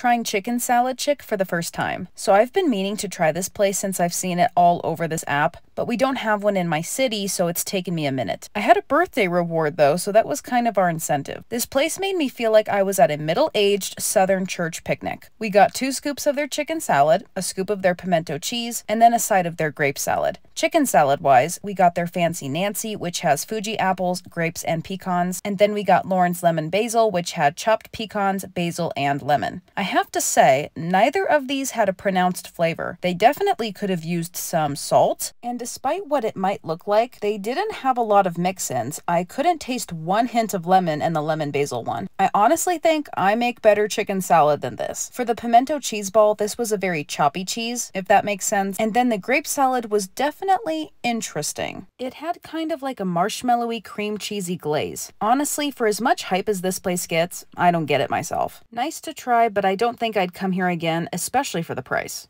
trying chicken salad chick for the first time. So I've been meaning to try this place since I've seen it all over this app, but we don't have one in my city, so it's taken me a minute. I had a birthday reward though, so that was kind of our incentive. This place made me feel like I was at a middle-aged Southern church picnic. We got two scoops of their chicken salad, a scoop of their pimento cheese, and then a side of their grape salad. Chicken salad wise, we got their fancy Nancy, which has Fuji apples, grapes, and pecans, and then we got Lauren's lemon basil, which had chopped pecans, basil, and lemon. I have to say, neither of these had a pronounced flavor. They definitely could have used some salt, and despite what it might look like, they didn't have a lot of mix-ins. I couldn't taste one hint of lemon in the lemon basil one. I honestly think I make better chicken salad than this. For the pimento cheese ball, this was a very choppy cheese, if that makes sense, and then the grape salad was definitely interesting. It had kind of like a marshmallowy cream cheesy glaze. Honestly, for as much hype as this place gets, I don't get it myself. Nice to try, but I don't think I'd come here again, especially for the price.